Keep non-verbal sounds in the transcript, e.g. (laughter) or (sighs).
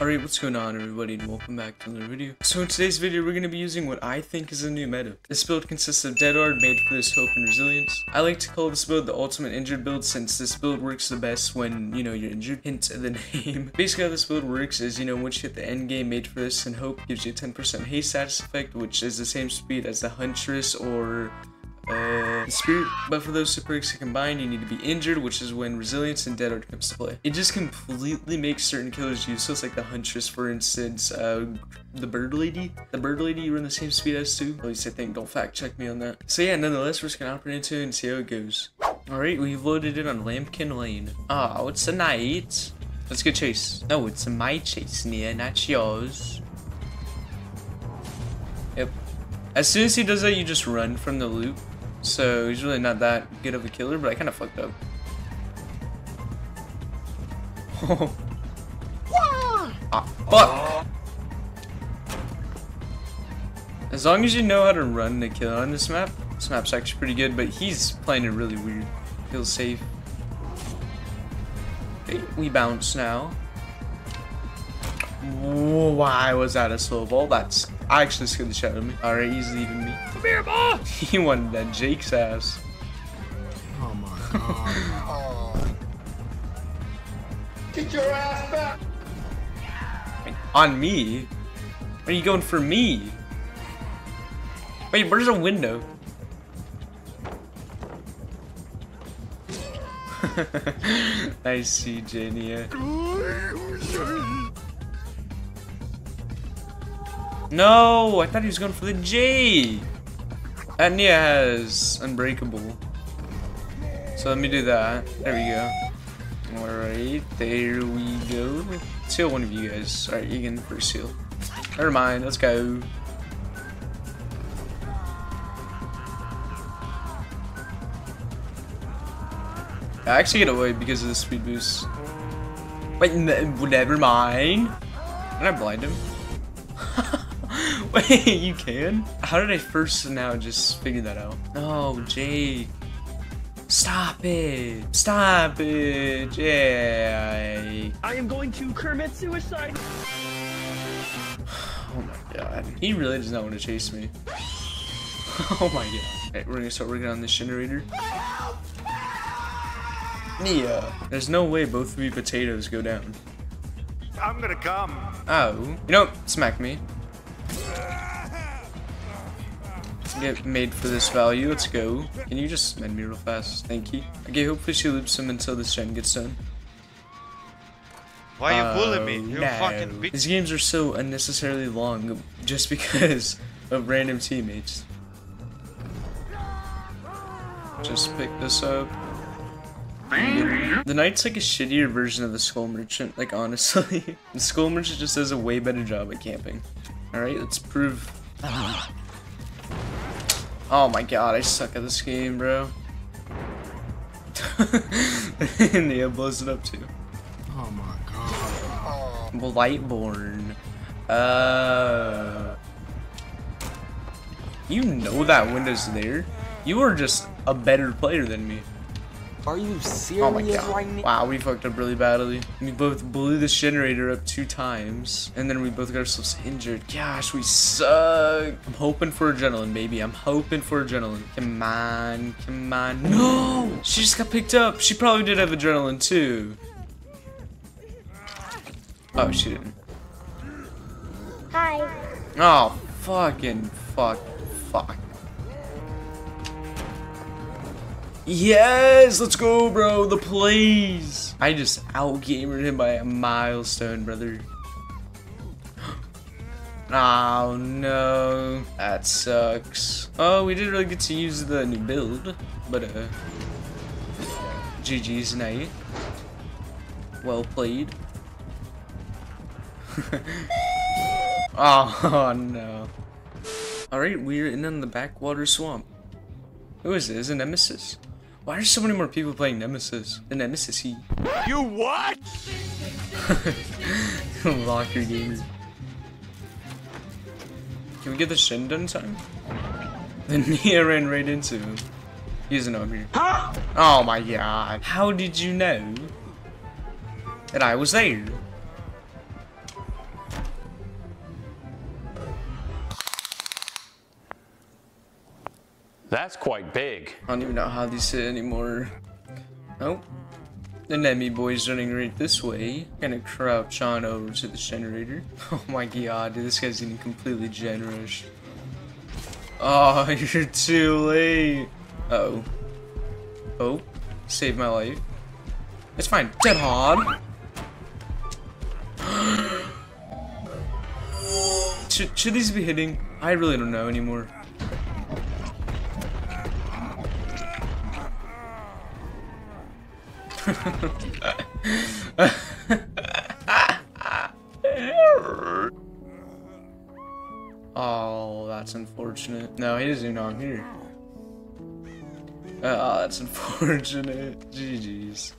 Alright, what's going on everybody and welcome back to another video. So in today's video we're going to be using what I think is a new meta. This build consists of Dead Hard made for this hope and resilience. I like to call this build the ultimate injured build since this build works the best when, you know, you're injured. (laughs) Hint the name. (laughs) Basically how this build works is, you know, once you hit the end game made for this and hope gives you a 10% haste status effect which is the same speed as the Huntress or uh, spirit, but for those perks to combine, you need to be injured, which is when resilience and dead hard comes to play. It just completely makes certain killers useless, like the huntress, for instance, uh, the bird lady. The bird lady you run the same speed as too. At least I think. Don't fact check me on that. So yeah, nonetheless, we're just gonna hop into it and see how it goes. All right, we've loaded it on Lampkin Lane. Oh, it's a Knight. Let's go chase. No, it's my chase, Nia, not yours. Yep. As soon as he does that, you just run from the loop. So he's really not that good of a killer, but I kind of fucked up. (laughs) ah, fuck! As long as you know how to run the kill on this map, this map's actually pretty good, but he's playing it really weird. Feels safe. Okay, we bounce now. Why was that a slow ball? That's actually scared the shit out of me. Alright, he's leaving me. Come here, boss! (laughs) he wanted that Jake's ass. Oh my god. Get your ass back! On me? Are you going for me? Wait, where's a window? nice CJ, Nia. No, I thought he was going for the J. That Nia has Unbreakable. So let me do that. There we go. Alright, there we go. Seal one of you guys. Alright, you can first seal. Never mind, let's go. I actually get away because of the speed boost. Wait, never mind. Can I blind him? Wait, (laughs) you can? How did I first now just figure that out? Oh, Jake. Stop it. Stop it, Jake. I am going to commit suicide. (sighs) Oh my god. He really does not want to chase me. (laughs) oh my god. Alright, we're gonna start working on this generator. Nia. There's no way both of you potatoes go down. I'm gonna come. Oh. You know, smack me. Get made for this value. Let's go. Can you just mend me real fast? Thank you. Okay, hopefully she loops him until this gen gets done. Why are you bullying Oh, me? You no. fucking bitch. These games are so unnecessarily long (laughs) just because of random teammates. Just pick this up. The Knight's like a shittier version of the Skull Merchant, like honestly. (laughs) the Skull Merchant just does a way better job at camping. Alright, let's prove. Oh my god, I suck at this game, bro. (laughs) and Nia blows it up too. Oh my god. Blightborn. Uh. You know that window's there. You are just a better player than me. Are you serious Oh my god. right now? Wow, we fucked up really badly. We both blew this generator up two times, and then we both got ourselves injured. Gosh, we suck. I'm hoping for adrenaline, baby. I'm hoping for adrenaline. Come on, come on. No! She just got picked up. She probably did have adrenaline, too. Oh, she didn't. Hi. Oh, fucking fuck, fuck. Yes, let's go, bro. The plays. I just outgamered him by a milestone, brother. (gasps) Oh no, that sucks. Oh, we didn't really get to use the new build, but uh, GG's Knight. Well played. (laughs) oh, (laughs) no. Alright, we're in on the backwater swamp. Who is this? A Nemesis? Why are so many more people playing Nemesis? The Nemesis he. You what? (laughs) Locker gamer. Can we get the Shin done in time? (laughs) Then Nia ran right into him. He doesn't know I'm here. Oh my god. How did you know that I was there? That's quite big. I don't even know how these hit anymore. Nope. The enemy boy's running right this way. Gonna crouch on over to the generator. (laughs) Oh my god, dude, this guy's getting completely generous. Oh, (laughs) you're too late. Uh oh. Oh, saved my life. It's fine. Dead hard. (gasps) should, should these be hitting? I really don't know anymore. (laughs) oh, that's unfortunate. No, he doesn't even know I'm here. Uh, oh, that's unfortunate. (laughs) GG's.